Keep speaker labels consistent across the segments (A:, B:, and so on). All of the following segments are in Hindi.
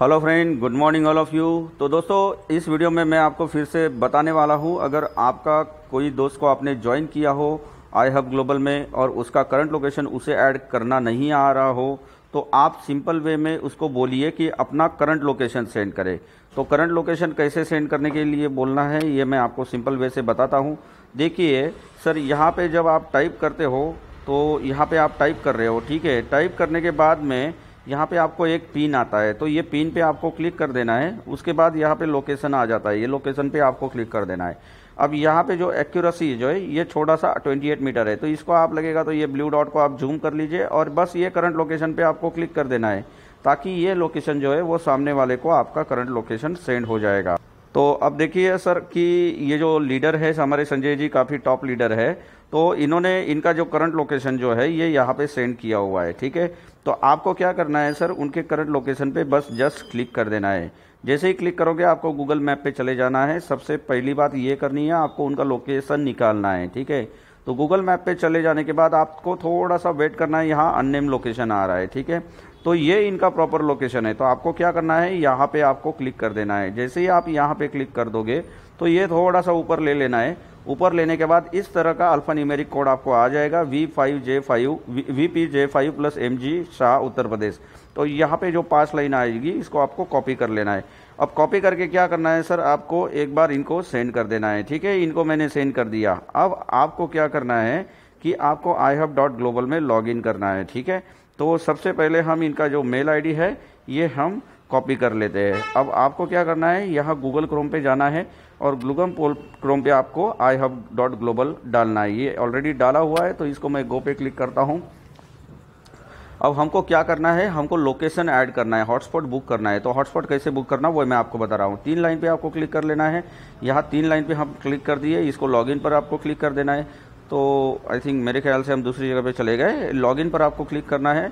A: Hello friend good morning all of you तो दोस्तों, इस वीडियो में मैं आपको फिर से बताने वाला हूँ, अगर आपका कोई दोस्त को आपने ज्वाइन किया हो आई हब ग्लोबल में और उसका करंट लोकेशन उसे ऐड करना नहीं आ रहा हो तो आप सिंपल वे में उसको बोलिए कि अपना करंट लोकेशन सेंड करे। तो करंट लोकेशन कैसे सेंड करने के लिए बोलना है, ये मैं आपको सिंपल वे से बताता हूँ। देखिए सर यहाँ पर जब आप टाइप करते हो तो यहाँ पर आप टाइप कर रहे हो, ठीक है? टाइप करने के बाद में यहाँ पे आपको एक पिन आता है तो ये पिन पे आपको क्लिक कर देना है, उसके बाद यहाँ पे लोकेशन आ जाता है, ये लोकेशन पे आपको क्लिक कर देना है। अब यहाँ पे जो एक्यूरेसी जो है, ये छोटा सा 28 मीटर है तो इसको आप लगेगा तो ये ब्लू डॉट को आप जूम कर लीजिए, और बस ये करंट लोकेशन पे आपको क्लिक कर देना है, ताकि ये लोकेशन जो है, वो सामने वाले को आपका करंट लोकेशन सेंड हो जाएगा। तो अब देखिए सर कि ये जो लीडर है, हमारे संजय जी काफ़ी टॉप लीडर है तो इन्होंने इनका जो करंट लोकेशन जो है, ये यहाँ पे सेंड किया हुआ है, ठीक है? तो आपको क्या करना है, सर, उनके करंट लोकेशन पे बस जस्ट क्लिक कर देना है। जैसे ही क्लिक करोगे, आपको गूगल मैप पे चले जाना है। सबसे पहली बात ये करनी है, आपको उनका लोकेशन निकालना है, ठीक है? तो गूगल मैप पे चले जाने के बाद आपको थोड़ा सा वेट करना है, यहाँ अननेम लोकेशन आ रहा है, ठीक है? तो ये इनका प्रॉपर लोकेशन है। तो आपको क्या करना है, यहाँ पे आपको क्लिक कर देना है। जैसे ही आप यहाँ पे क्लिक कर दोगे तो ये थोड़ा सा ऊपर ले लेना है। ऊपर लेने के बाद इस तरह का अल्फ़ा न्यूमेरिक कोड आपको आ जाएगा V five J five V P J five plus M G Shah Uttar Pradesh. तो यहाँ पे जो पास लाइन आएगी, इसको आपको कॉपी कर लेना है। अब कॉपी करके क्या करना है सर आपको एक बार इनको सेंड कर देना है, ठीक है? इनको मैंने सेंड कर दिया। अब आपको क्या करना है कि आपको आई हब डॉट ग्लोबल में लॉग इन करना है, ठीक है? तो सबसे पहले हम इनका जो मेल आईडी है, ये हम कॉपी कर लेते हैं। अब आपको क्या करना है? यहाँ गूगल क्रोम पे जाना है और ग्लूगम पोल क्रोम पे आपको आई हब डॉट ग्लोबल डालना है। ये ऑलरेडी डाला हुआ है तो इसको मैं गो पे क्लिक करता हूँ। अब हमको क्या करना है? हमको लोकेशन ऐड करना है हॉटस्पॉट बुक करना है। तो हॉटस्पॉट कैसे बुक करना? वो मैं आपको बता रहा हूँ। तीन लाइन पे आपको क्लिक कर लेना है। यहाँ तीन लाइन पे हम क्लिक कर दिए, इसको लॉगिन पर आपको क्लिक कर देना है। तो आई थिंक मेरे ख्याल से हम दूसरी जगह पे चले गए। लॉगिन पर आपको क्लिक करना है।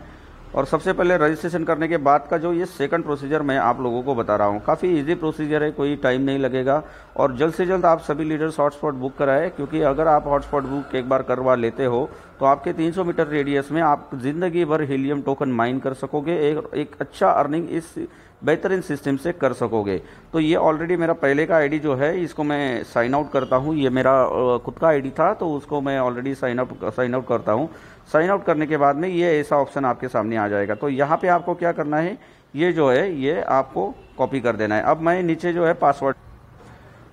A: और सबसे पहले रजिस्ट्रेशन करने के बाद का जो ये सेकंड प्रोसीजर मैं आप लोगों को बता रहा हूँ काफ़ी इजी प्रोसीजर है कोई टाइम नहीं लगेगा। और जल्द से जल्द आप सभी लीडर्स हॉटस्पॉट बुक कराएँ क्योंकि अगर आप हॉटस्पॉट बुक एक बार करवा लेते हो तो आपके 300 मीटर रेडियस में आप ज़िंदगी भर हीलियम टोकन माइन कर सकोगे। एक, एक अच्छा अर्निंग इस बेहतरीन सिस्टम से कर सकोगे। तो ये ऑलरेडी मेरा पहले का आईडी जो है, इसको मैं साइन आउट करता हूँ। ये मेरा खुद का आईडी था तो उसको मैं already sign out sign out करता हूँ। साइन आउट करने के बाद में ये ऐसा ऑप्शन आपके सामने आ जाएगा। तो यहाँ पे आपको क्या करना है, ये जो है, ये आपको कॉपी कर देना है। अब मैं नीचे जो है पासवर्ड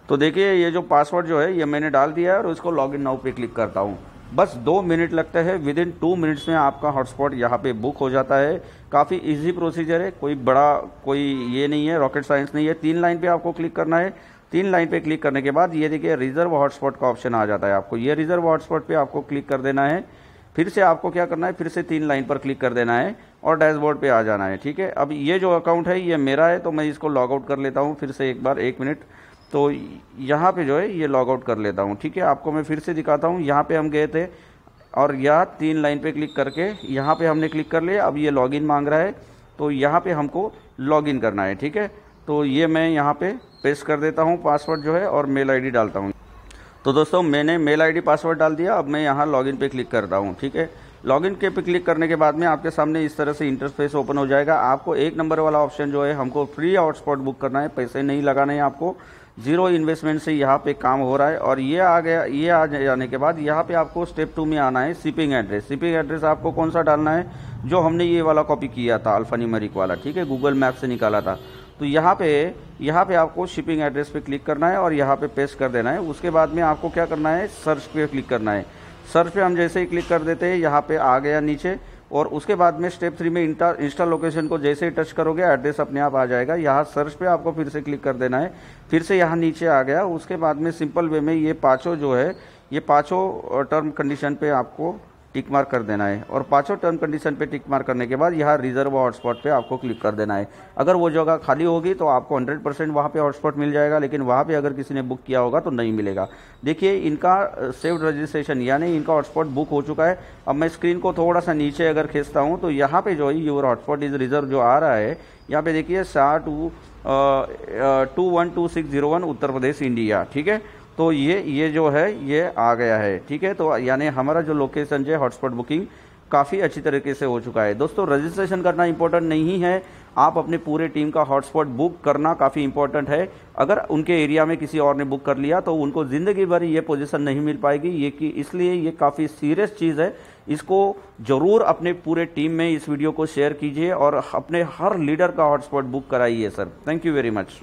A: तो देखिए ये जो पासवर्ड जो है, ये मैंने डाल दिया है और उसको लॉग इन नाउ पे क्लिक करता हूँ। बस दो मिनट लगते हैं। विद इन टू मिनट्स में आपका हॉटस्पॉट यहाँ पे बुक हो जाता है। काफ़ी इजी प्रोसीजर है। कोई बड़ा, कोई ये नहीं है रॉकेट साइंस नहीं है। तीन लाइन पे आपको क्लिक करना है। तीन लाइन पे क्लिक करने के बाद ये देखिए रिज़र्व हॉटस्पॉट का ऑप्शन आ जाता है आपको। ये रिज़र्व हॉटस्पॉट पे आपको क्लिक कर देना है। फिर से आपको क्या करना है? फिर से तीन लाइन पर क्लिक कर देना है और डैशबोर्ड पे आ जाना है। ठीक है? अब ये जो अकाउंट है, ये मेरा है तो मैं इसको लॉग आउट कर लेता हूँ। फिर से एक बार, एक मिनट तो यहाँ पे जो है, ये लॉग आउट कर लेता हूँ, ठीक है? आपको मैं फिर से दिखाता हूँ, यहाँ पे हम गए थे और यह तीन लाइन पे क्लिक करके यहाँ पे हमने क्लिक कर लिया, अब ये लॉगिन मांग रहा है तो यहाँ पे हमको लॉगिन करना है, ठीक है? तो ये मैं यहाँ पे पेस्ट कर देता हूँ पासवर्ड जो है, और मेल आईडी डालता हूँ। तो दोस्तों, मैंने मेल आईडी पासवर्ड डाल दिया, अब मैं यहाँ लॉगिन पे क्लिक करता हूँ, ठीक है? लॉगिन के पे क्लिक करने के बाद में आपके सामने इस तरह से इंटरफेस ओपन हो जाएगा। आपको एक नंबर वाला ऑप्शन जो है, हमको फ्री हॉटस्पॉट बुक करना है। पैसे नहीं लगाने हैं आपको। ज़ीरो इन्वेस्टमेंट से यहाँ पे काम हो रहा है और ये आ गया, ये आ जाने के बाद यहाँ पे आपको स्टेप टू में आना है शिपिंग एड्रेस शिपिंग एड्रेस आपको कौन सा डालना है? जो हमने ये वाला कॉपी किया था अल्फ़ा न्यूमेरिक वाला, ठीक है? गूगल मैप से निकाला था। तो यहाँ पे यहाँ पे आपको शिपिंग एड्रेस पे क्लिक करना है और यहाँ पे पेस्ट कर देना है। उसके बाद में आपको क्या करना है? सर्च पे क्लिक करना है। सर्च पे हम जैसे ही क्लिक कर देते हैं, यहाँ पे आ गया नीचे, और उसके बाद में स्टेप थ्री में इंस्टा लोकेशन को जैसे ही टच करोगे, एड्रेस अपने आप आ जाएगा। यहाँ सर्च पे आपको फिर से क्लिक कर देना है। फिर से यहाँ नीचे आ गया। उसके बाद में सिंपल वे में ये पाँचों जो है, ये पाँचों टर्म कंडीशन पे आपको टिक मार्क कर देना है और पाँचों टर्म कंडीशन पे टिक मार्क करने के बाद यहाँ रिज़र्व हॉटस्पॉट पे आपको क्लिक कर देना है। अगर वो जगह खाली होगी तो आपको 100 परसेंट वहाँ पर हॉटस्पॉट मिल जाएगा, लेकिन वहाँ पे अगर किसी ने बुक किया होगा तो नहीं मिलेगा। देखिए, इनका सेव्ड रजिस्ट्रेशन, यानी इनका हॉटस्पॉट बुक हो चुका है। अब मैं स्क्रीन को थोड़ा सा नीचे अगर खींचता हूँ तो यहाँ पे जो है यूर हॉटस्पॉट इज़ रिज़र्व जो आ रहा है, यहाँ पे देखिए Shah two zero one Uttar Pradesh, India, ठीक है? तो ये ये जो है, ये आ गया है, ठीक है? तो यानी हमारा जो लोकेशन जो है हॉटस्पॉट बुकिंग काफ़ी अच्छी तरीके से हो चुका है। दोस्तों रजिस्ट्रेशन करना इंपॉर्टेंट नहीं है। आप अपने पूरे टीम का हॉटस्पॉट बुक करना काफ़ी इंपॉर्टेंट है। अगर उनके एरिया में किसी और ने बुक कर लिया तो उनको ज़िंदगी भर ये पोजीशन नहीं मिल पाएगी। ये कि, इसलिए ये काफ़ी सीरियस चीज़ है। इसको ज़रूर अपने पूरे टीम में इस वीडियो को शेयर कीजिए और अपने हर लीडर का हॉटस्पॉट बुक कराइए sir thank you very much